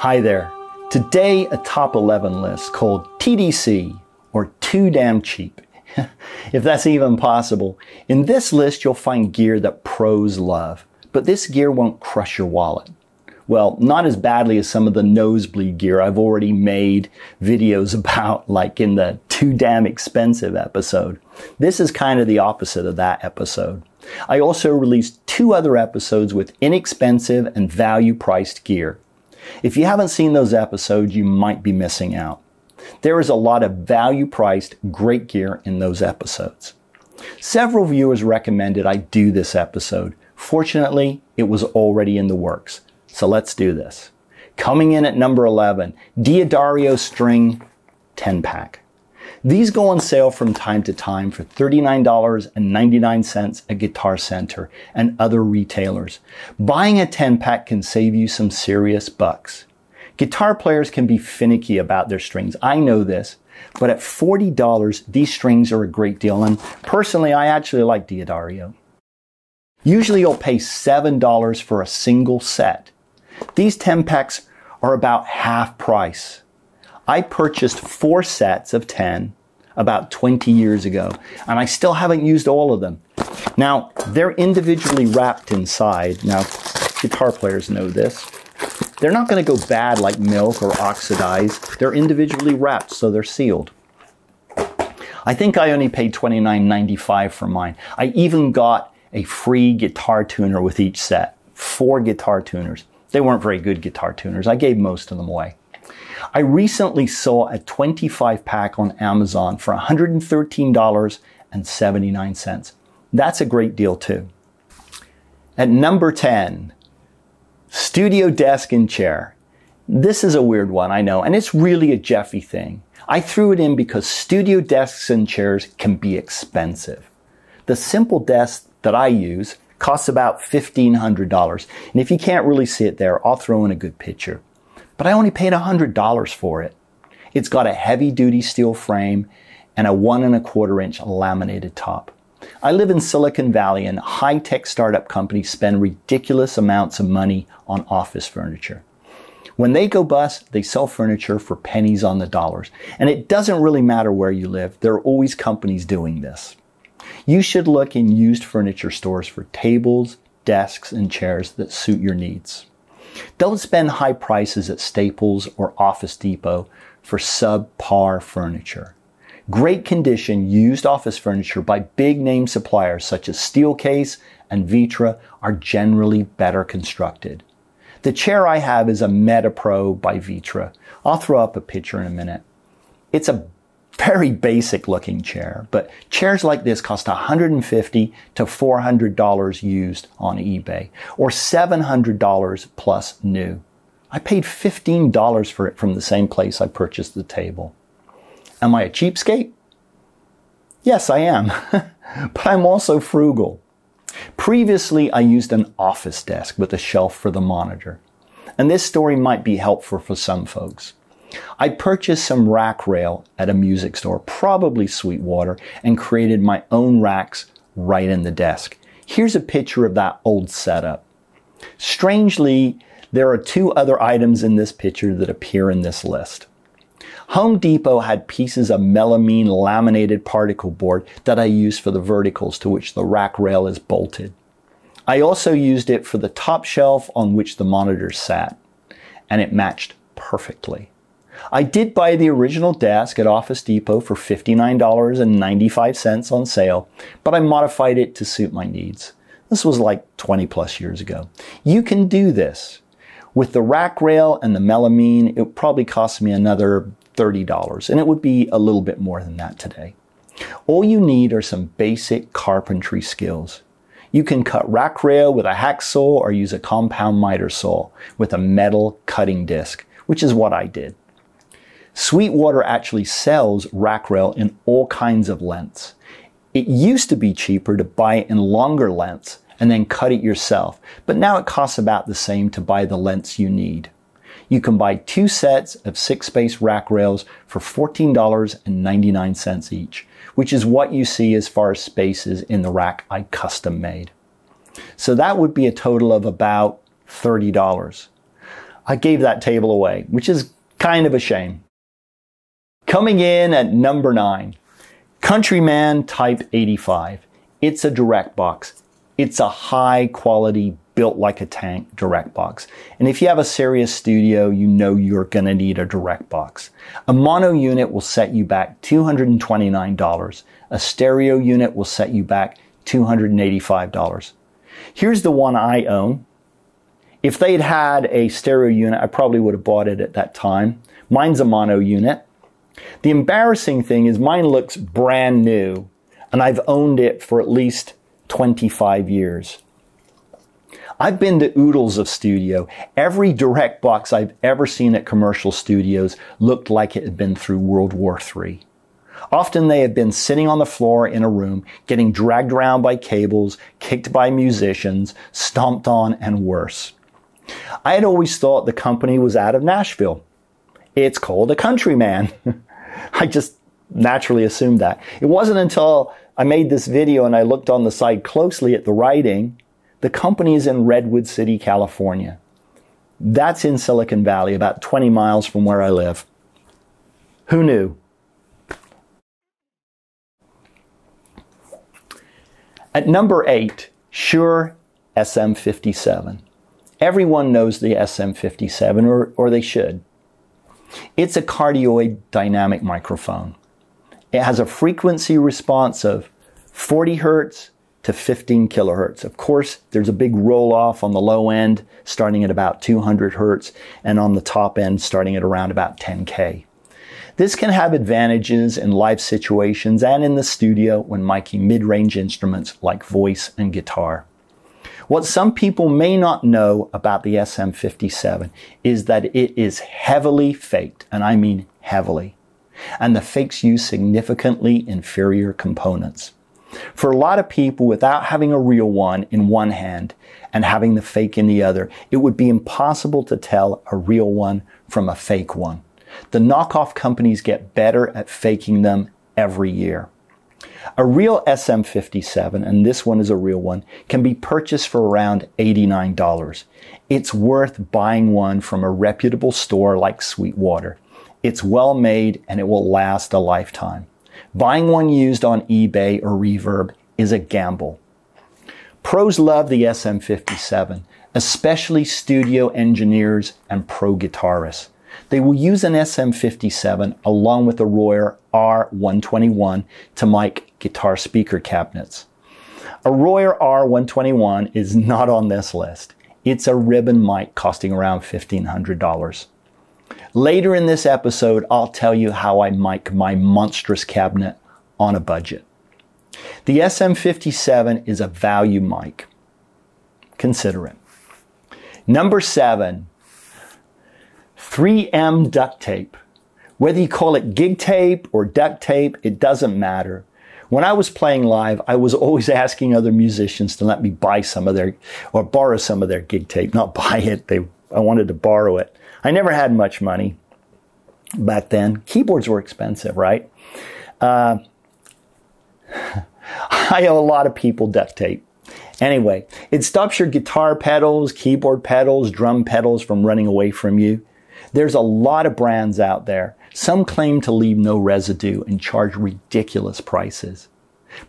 Hi there. Today, a top 11 list called TDC, or Too Damn Cheap. if that's even possible. In this list, you'll find gear that pros love, but this gear won't crush your wallet. Well, not as badly as some of the nosebleed gear I've already made videos about, like in the too damn expensive episode. This is kind of the opposite of that episode. I also released two other episodes with inexpensive and value priced gear. If you haven't seen those episodes, you might be missing out. There is a lot of value priced great gear in those episodes. Several viewers recommended I do this episode. Fortunately, it was already in the works. So let's do this. Coming in at number 11, D'Addario String 10 pack. These go on sale from time to time for $39.99 at Guitar Center and other retailers. Buying a 10 pack can save you some serious bucks. Guitar players can be finicky about their strings. I know this. But at $40, these strings are a great deal. And personally, I actually like D'Addario. Usually you'll pay $7 for a single set. These 10 packs are about half price. I purchased four sets of 10 about 20 years ago, and I still haven't used all of them. Now, they're individually wrapped inside. Now, guitar players know this. They're not going to go bad like milk or oxidize. They're individually wrapped, so they're sealed. I think I only paid $29.95 for mine. I even got a free guitar tuner with each set. Four guitar tuners. They weren't very good guitar tuners. I gave most of them away. I recently saw a 25 pack on Amazon for $113.79. That's a great deal too. At number 10, studio desk and chair. This is a weird one, I know, and it's really a Jeffy thing. I threw it in because studio desks and chairs can be expensive. The simple desk that I use costs about $1,500. And if you can't really see it there, I'll throw in a good picture but I only paid $100 for it. It's got a heavy duty steel frame and a one and a quarter inch laminated top. I live in Silicon Valley and high tech startup companies spend ridiculous amounts of money on office furniture. When they go bust, they sell furniture for pennies on the dollars. And it doesn't really matter where you live. There are always companies doing this. You should look in used furniture stores for tables, desks, and chairs that suit your needs. Don't spend high prices at Staples or Office Depot for subpar furniture. Great condition used office furniture by big name suppliers such as Steelcase and Vitra are generally better constructed. The chair I have is a Meda Pro by Vitra. I'll throw up a picture in a minute. It's a very basic looking chair, but chairs like this cost $150 to $400 used on eBay or $700 plus new. I paid $15 for it from the same place I purchased the table. Am I a cheapskate? Yes, I am, but I'm also frugal. Previously, I used an office desk with a shelf for the monitor. And this story might be helpful for some folks. I purchased some rack rail at a music store, probably Sweetwater, and created my own racks right in the desk. Here's a picture of that old setup. Strangely, there are two other items in this picture that appear in this list. Home Depot had pieces of melamine laminated particle board that I used for the verticals to which the rack rail is bolted. I also used it for the top shelf on which the monitor sat, and it matched perfectly. I did buy the original desk at Office Depot for $59.95 on sale, but I modified it to suit my needs. This was like 20 plus years ago. You can do this. With the rack rail and the melamine, it probably cost me another $30, and it would be a little bit more than that today. All you need are some basic carpentry skills. You can cut rack rail with a hacksaw or use a compound miter saw with a metal cutting disc, which is what I did. Sweetwater actually sells rack rail in all kinds of lengths. It used to be cheaper to buy it in longer lengths and then cut it yourself, but now it costs about the same to buy the lengths you need. You can buy two sets of six space rack rails for $14.99 each, which is what you see as far as spaces in the rack I custom made. So that would be a total of about $30. I gave that table away, which is kind of a shame. Coming in at number nine, Countryman Type 85. It's a direct box. It's a high quality, built like a tank direct box. And if you have a serious studio, you know you're going to need a direct box. A mono unit will set you back $229. A stereo unit will set you back $285. Here's the one I own. If they'd had a stereo unit, I probably would have bought it at that time. Mine's a mono unit. The embarrassing thing is mine looks brand new and I've owned it for at least 25 years. I've been to oodles of studio. Every direct box I've ever seen at commercial studios looked like it had been through World War III. Often they have been sitting on the floor in a room, getting dragged around by cables, kicked by musicians, stomped on, and worse. I had always thought the company was out of Nashville. It's called a Countryman. I just naturally assumed that. It wasn't until I made this video and I looked on the side closely at the writing. The company is in Redwood City, California. That's in Silicon Valley, about 20 miles from where I live. Who knew? At number eight, Shure SM57. Everyone knows the SM57, or, or they should. It's a cardioid dynamic microphone. It has a frequency response of 40 hertz to 15 kilohertz. Of course, there's a big roll off on the low end, starting at about 200 hertz, and on the top end, starting at around about 10K. This can have advantages in live situations and in the studio when miking mid-range instruments like voice and guitar. What some people may not know about the SM57 is that it is heavily faked, and I mean heavily. And the fakes use significantly inferior components. For a lot of people, without having a real one in one hand and having the fake in the other, it would be impossible to tell a real one from a fake one. The knockoff companies get better at faking them every year. A real SM57, and this one is a real one, can be purchased for around $89. It's worth buying one from a reputable store like Sweetwater. It's well made and it will last a lifetime. Buying one used on eBay or Reverb is a gamble. Pros love the SM57, especially studio engineers and pro guitarists. They will use an SM57 along with a Royer R121 to mic guitar speaker cabinets. A Royer R121 is not on this list. It's a ribbon mic costing around $1,500. Later in this episode, I'll tell you how I mic my monstrous cabinet on a budget. The SM57 is a value mic. Consider it. Number seven, 3M duct tape. Whether you call it gig tape or duct tape, it doesn't matter. When I was playing live, I was always asking other musicians to let me buy some of their, or borrow some of their gig tape. Not buy it, they, I wanted to borrow it. I never had much money back then. Keyboards were expensive, right? Uh, I owe a lot of people duct tape. Anyway, it stops your guitar pedals, keyboard pedals, drum pedals from running away from you. There's a lot of brands out there. Some claim to leave no residue and charge ridiculous prices.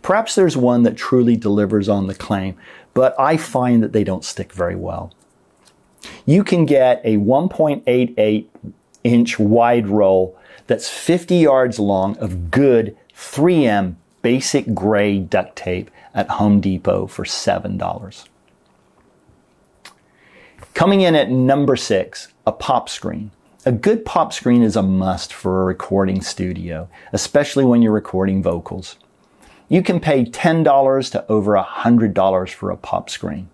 Perhaps there's one that truly delivers on the claim, but I find that they don't stick very well. You can get a 1.88 inch wide roll that's 50 yards long of good 3M basic gray duct tape at Home Depot for $7. Coming in at number six, a pop screen. A good pop screen is a must for a recording studio, especially when you're recording vocals. You can pay $10 to over $100 for a pop screen.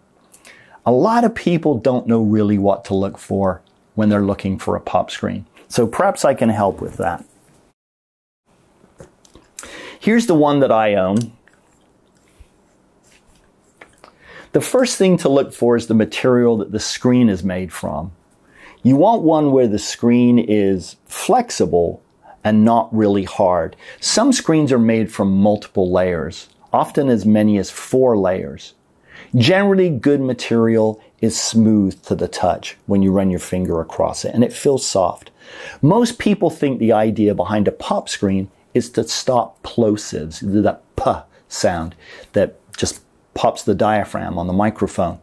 A lot of people don't know really what to look for when they're looking for a pop screen. So perhaps I can help with that. Here's the one that I own. The first thing to look for is the material that the screen is made from. You want one where the screen is flexible and not really hard. Some screens are made from multiple layers, often as many as four layers. Generally, good material is smooth to the touch when you run your finger across it and it feels soft. Most people think the idea behind a pop screen is to stop plosives, that p sound that just pops the diaphragm on the microphone.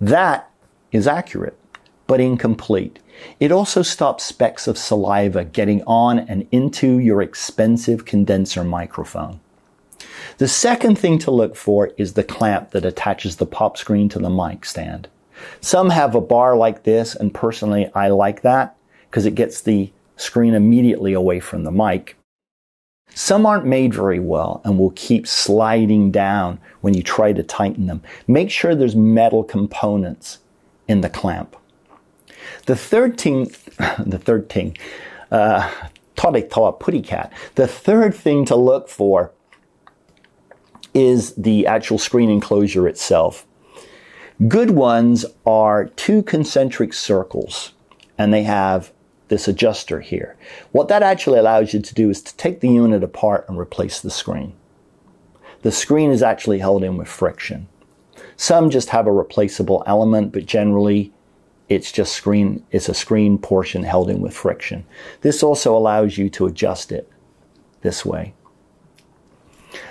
That is accurate, but incomplete. It also stops specks of saliva getting on and into your expensive condenser microphone. The second thing to look for is the clamp that attaches the pop screen to the mic stand. Some have a bar like this, and personally I like that because it gets the screen immediately away from the mic. Some aren't made very well and will keep sliding down when you try to tighten them. Make sure there's metal components in the clamp. The third thing, the third thing, uh, putty cat. The third thing to look for is the actual screen enclosure itself. Good ones are two concentric circles and they have this adjuster here. What that actually allows you to do is to take the unit apart and replace the screen. The screen is actually held in with friction. Some just have a replaceable element, but generally it's just screen, it's a screen portion held in with friction. This also allows you to adjust it this way.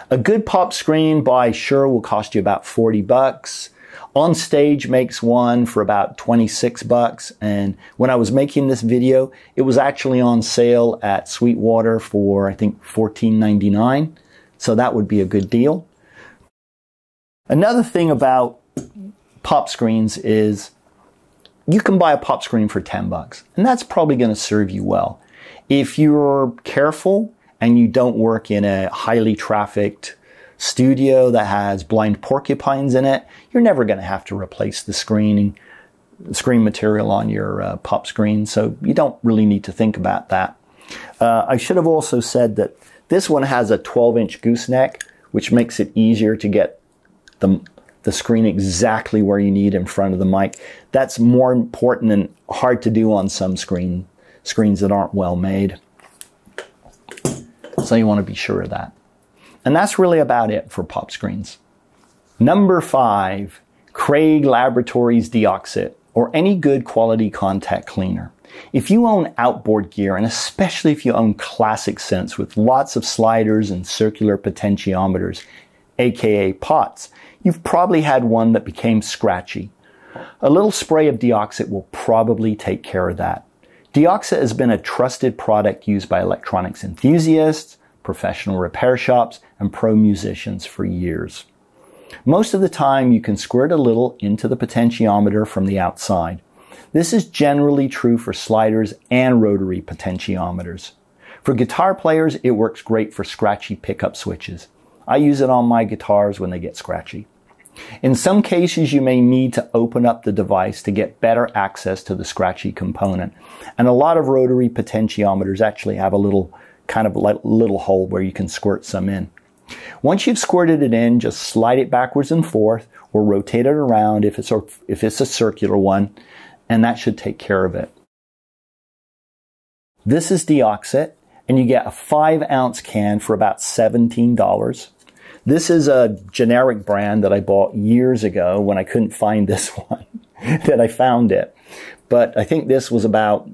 A good pop screen by Shure will cost you about 40 bucks. On Stage makes one for about 26 bucks. And when I was making this video, it was actually on sale at Sweetwater for, I think, $14.99. So that would be a good deal. Another thing about pop screens is you can buy a pop screen for 10 bucks, and that's probably going to serve you well. If you're careful and you don't work in a highly trafficked studio that has blind porcupines in it, you're never going to have to replace the screening, screen material on your uh, pop screen. So you don't really need to think about that. Uh, I should have also said that this one has a 12 inch gooseneck, which makes it easier to get the, the screen exactly where you need in front of the mic. That's more important and hard to do on some screen screens that aren't well made. So you want to be sure of that. And that's really about it for pop screens. Number five, Craig Laboratories Deoxit or any good quality contact cleaner. If you own outboard gear, and especially if you own classic synths with lots of sliders and circular potentiometers, aka pots, you've probably had one that became scratchy. A little spray of Deoxit will probably take care of that. Deoxit has been a trusted product used by electronics enthusiasts, professional repair shops, and pro musicians for years. Most of the time, you can squirt a little into the potentiometer from the outside. This is generally true for sliders and rotary potentiometers. For guitar players, it works great for scratchy pickup switches. I use it on my guitars when they get scratchy. In some cases, you may need to open up the device to get better access to the scratchy component. And a lot of rotary potentiometers actually have a little kind of like little hole where you can squirt some in. Once you've squirted it in, just slide it backwards and forth or rotate it around if it's a, if it's a circular one, and that should take care of it. This is Deoxit, and you get a five ounce can for about $17. This is a generic brand that I bought years ago when I couldn't find this one, that I found it. But I think this was about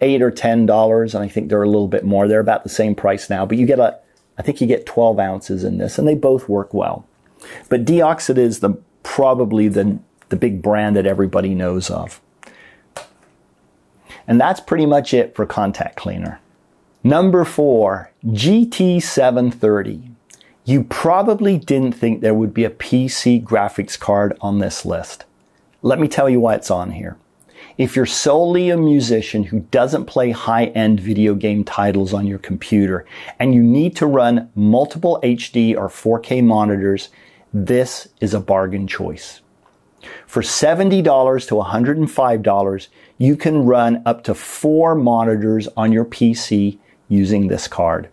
eight or ten dollars, and I think they're a little bit more. They're about the same price now, but you get a, I think you get 12 ounces in this, and they both work well. But Deoxit is the probably the the big brand that everybody knows of. And that's pretty much it for contact cleaner. Number four, GT730. You probably didn't think there would be a PC graphics card on this list. Let me tell you why it's on here. If you're solely a musician who doesn't play high-end video game titles on your computer and you need to run multiple HD or 4K monitors, this is a bargain choice. For $70 to $105, you can run up to four monitors on your PC using this card.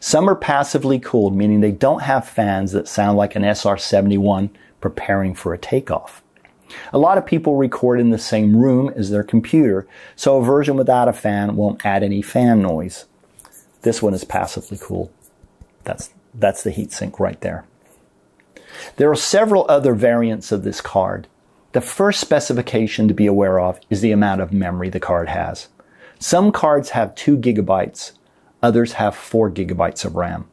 Some are passively cooled, meaning they don't have fans that sound like an SR-71 preparing for a takeoff. A lot of people record in the same room as their computer, so a version without a fan won't add any fan noise. This one is passively cooled. That's, that's the heatsink right there. There are several other variants of this card. The first specification to be aware of is the amount of memory the card has. Some cards have 2 gigabytes, others have 4 gigabytes of RAM.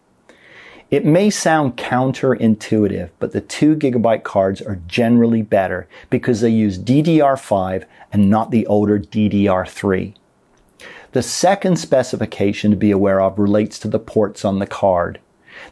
It may sound counterintuitive, but the 2 gigabyte cards are generally better because they use DDR5 and not the older DDR3. The second specification to be aware of relates to the ports on the card.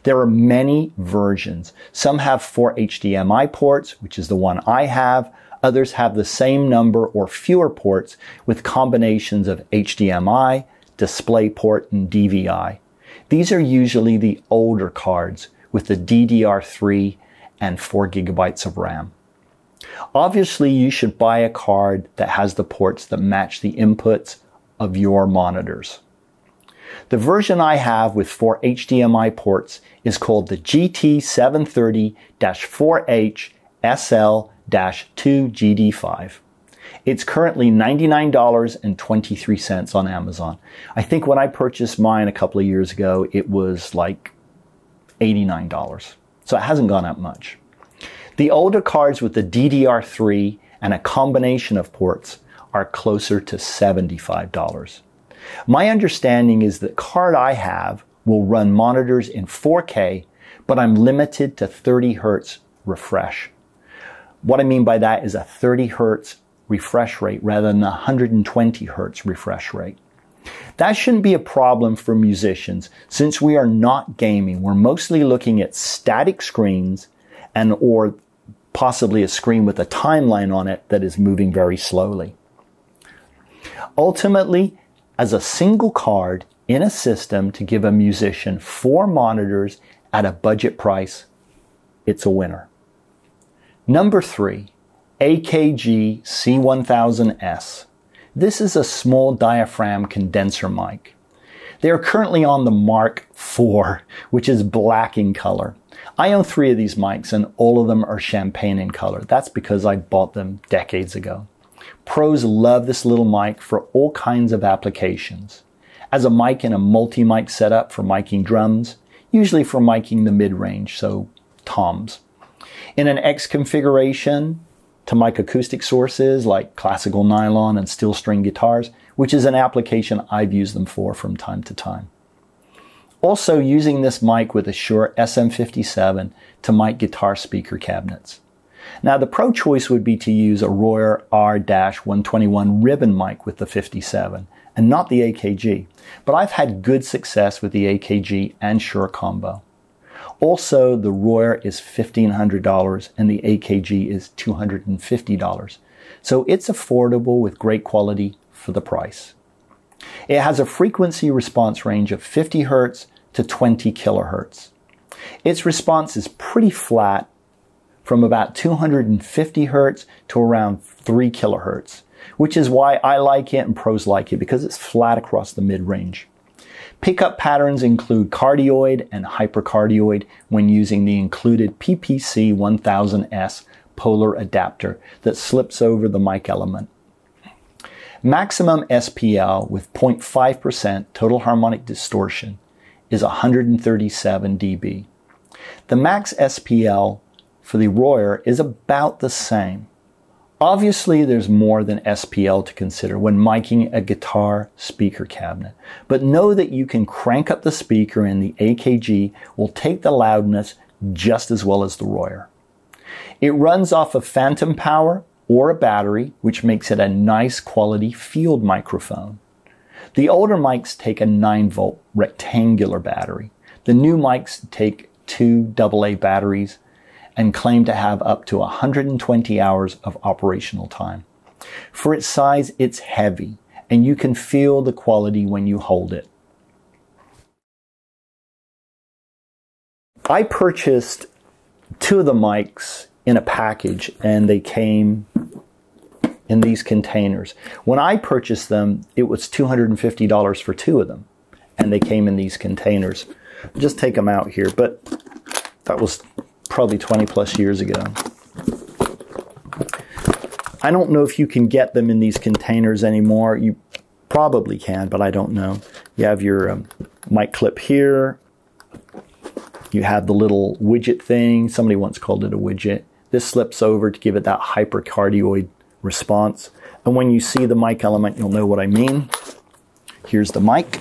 There are many versions. Some have four HDMI ports, which is the one I have. Others have the same number or fewer ports with combinations of HDMI, DisplayPort, and DVI. These are usually the older cards with the DDR3 and 4 gigabytes of RAM. Obviously, you should buy a card that has the ports that match the inputs of your monitors. The version I have with four HDMI ports is called the GT730-4H SL-2GD5. It's currently $99.23 on Amazon. I think when I purchased mine a couple of years ago, it was like $89. So it hasn't gone up much. The older cards with the DDR3 and a combination of ports are closer to $75. My understanding is that card I have will run monitors in 4K, but I'm limited to 30 hertz refresh. What I mean by that is a 30 hertz refresh rate rather than a 120 hertz refresh rate. That shouldn't be a problem for musicians since we are not gaming. We're mostly looking at static screens and or possibly a screen with a timeline on it that is moving very slowly. Ultimately, as a single card in a system to give a musician four monitors at a budget price, it's a winner. Number three, AKG C1000S. This is a small diaphragm condenser mic. They are currently on the Mark IV, which is black in color. I own three of these mics and all of them are champagne in color. That's because I bought them decades ago. Pros love this little mic for all kinds of applications. As a mic in a multi-mic setup for miking drums, usually for miking the mid-range, so toms. In an X configuration to mic acoustic sources like classical nylon and steel string guitars, which is an application I've used them for from time to time. Also using this mic with a Shure SM57 to mic guitar speaker cabinets. Now the pro choice would be to use a Royer R-121 ribbon mic with the 57 and not the AKG, but I've had good success with the AKG and Shure combo. Also, the Royer is $1,500 and the AKG is $250. So it's affordable with great quality for the price. It has a frequency response range of 50 Hz to 20 kHz. Its response is pretty flat from about 250 Hz to around 3 kilohertz, which is why I like it and pros like it because it's flat across the mid range. Pickup patterns include cardioid and hypercardioid when using the included PPC 1000S polar adapter that slips over the mic element. Maximum SPL with 0.5% total harmonic distortion is 137 dB. The max SPL for the Royer is about the same. Obviously, there's more than SPL to consider when miking a guitar speaker cabinet, but know that you can crank up the speaker and the AKG will take the loudness just as well as the Royer. It runs off of phantom power or a battery, which makes it a nice quality field microphone. The older mics take a 9 volt rectangular battery. The new mics take two AA batteries and claim to have up to 120 hours of operational time. For its size, it's heavy, and you can feel the quality when you hold it. I purchased two of the mics in a package, and they came in these containers. When I purchased them, it was $250 for two of them, and they came in these containers. just take them out here, but that was probably 20 plus years ago. I don't know if you can get them in these containers anymore. You probably can, but I don't know. You have your um, mic clip here, You have the little widget thing. Somebody once called it a widget. This slips over to give it that hypercardioid response. And when you see the mic element, you'll know what I mean. Here's the mic.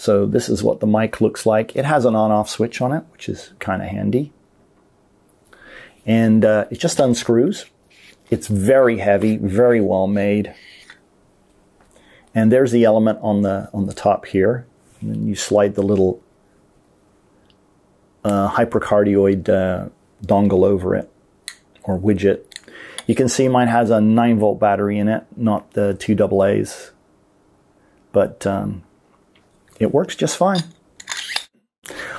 So this is what the mic looks like. It has an on-off switch on it, which is kind of handy. And uh, it just unscrews. It's very heavy, very well made. And there's the element on the on the top here. And then you slide the little uh, hypercardioid uh, dongle over it or widget. You can see mine has a 9 volt battery in it, not the two AA's. But um, it works just fine.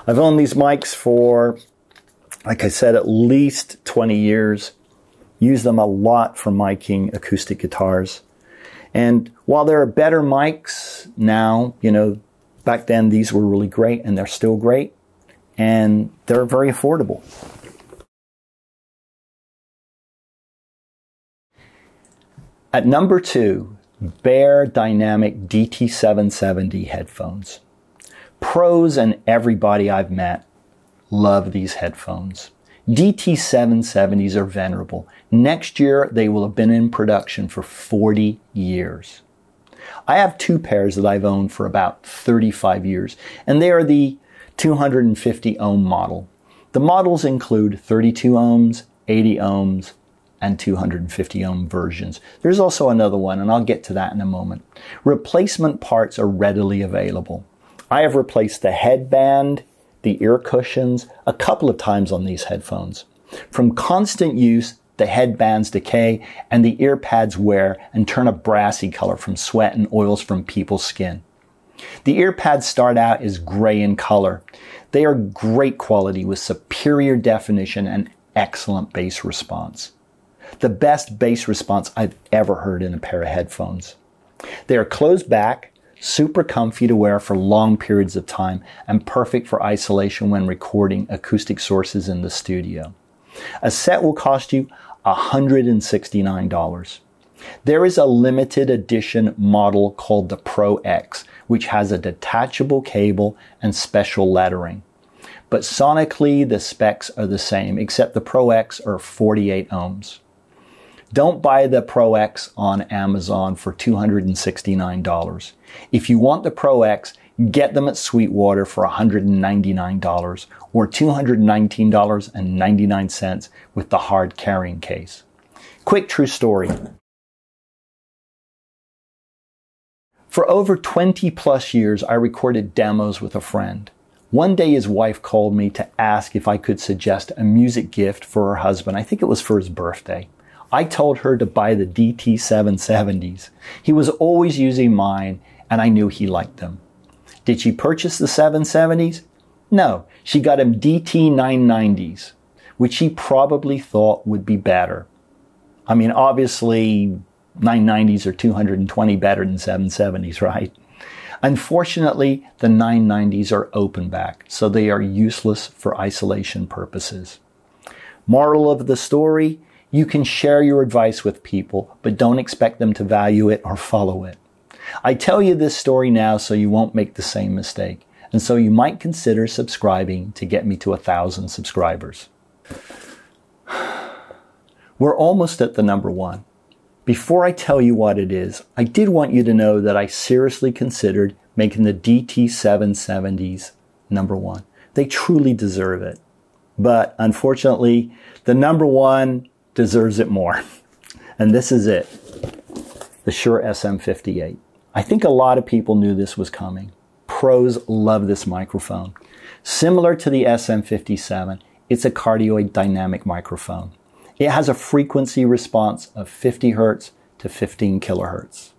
I've owned these mics for, like I said, at least 20 years. Use them a lot for miking acoustic guitars. And while there are better mics now, you know, back then these were really great and they're still great and they're very affordable. At number two, Beyerdynamic DT770 headphones. Pros and everybody I've met love these headphones. DT770s are venerable. Next year, they will have been in production for 40 years. I have two pairs that I've owned for about 35 years, and they are the 250 ohm model. The models include 32 ohms, 80 ohms, and 250 ohm versions. There's also another one, and I'll get to that in a moment. Replacement parts are readily available. I have replaced the headband, the ear cushions, a couple of times on these headphones. From constant use, the headbands decay and the ear pads wear and turn a brassy color from sweat and oils from people's skin. The ear pads start out as gray in color. They are great quality with superior definition and excellent bass response. The best bass response I've ever heard in a pair of headphones. They are closed back, super comfy to wear for long periods of time, and perfect for isolation when recording acoustic sources in the studio. A set will cost you $169. There is a limited edition model called the Pro X, which has a detachable cable and special lettering. But sonically, the specs are the same, except the Pro X are 48 ohms. Don't buy the Pro X on Amazon for $269. If you want the Pro X, get them at Sweetwater for $199 or $219.99 with the hard carrying case. Quick true story. For over 20 plus years, I recorded demos with a friend. One day his wife called me to ask if I could suggest a music gift for her husband. I think it was for his birthday. I told her to buy the DT770s. He was always using mine and I knew he liked them. Did she purchase the 770s? No, she got him DT990s, which she probably thought would be better. I mean, obviously 990s are 220 better than 770s, right? Unfortunately, the 990s are open back, so they are useless for isolation purposes. Moral of the story, you can share your advice with people, but don't expect them to value it or follow it. I tell you this story now so you won't make the same mistake, and so you might consider subscribing to get me to a thousand subscribers. We're almost at the number one. Before I tell you what it is, I did want you to know that I seriously considered making the DT770s number one. They truly deserve it. But unfortunately, the number one deserves it more. And this is it. The Shure SM58. I think a lot of people knew this was coming. Pros love this microphone. Similar to the SM57, it's a cardioid dynamic microphone. It has a frequency response of 50 hertz to 15 kilohertz.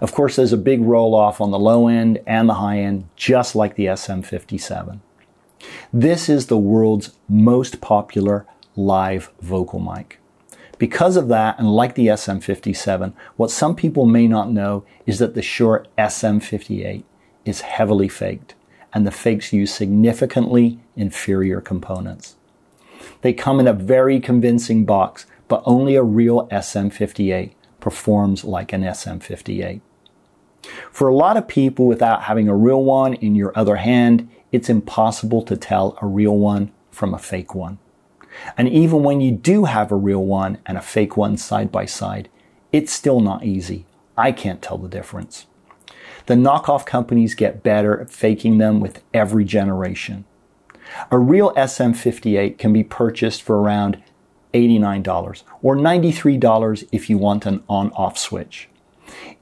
Of course, there's a big roll off on the low end and the high end, just like the SM57. This is the world's most popular live vocal mic. Because of that, and like the SM57, what some people may not know is that the Shure SM58 is heavily faked, and the fakes use significantly inferior components. They come in a very convincing box, but only a real SM58 performs like an SM58. For a lot of people, without having a real one in your other hand, it's impossible to tell a real one from a fake one. And even when you do have a real one and a fake one side by side, it's still not easy. I can't tell the difference. The knockoff companies get better at faking them with every generation. A real SM58 can be purchased for around $89 or $93 if you want an on-off switch.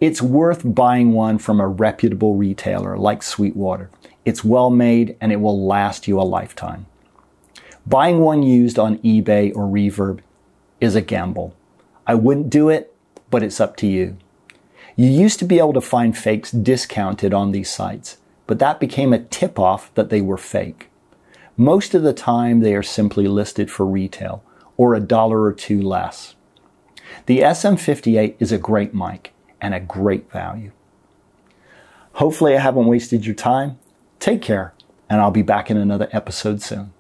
It's worth buying one from a reputable retailer like Sweetwater. It's well made and it will last you a lifetime. Buying one used on eBay or Reverb is a gamble. I wouldn't do it, but it's up to you. You used to be able to find fakes discounted on these sites, but that became a tip off that they were fake. Most of the time, they are simply listed for retail or a dollar or two less. The SM58 is a great mic and a great value. Hopefully, I haven't wasted your time. Take care, and I'll be back in another episode soon.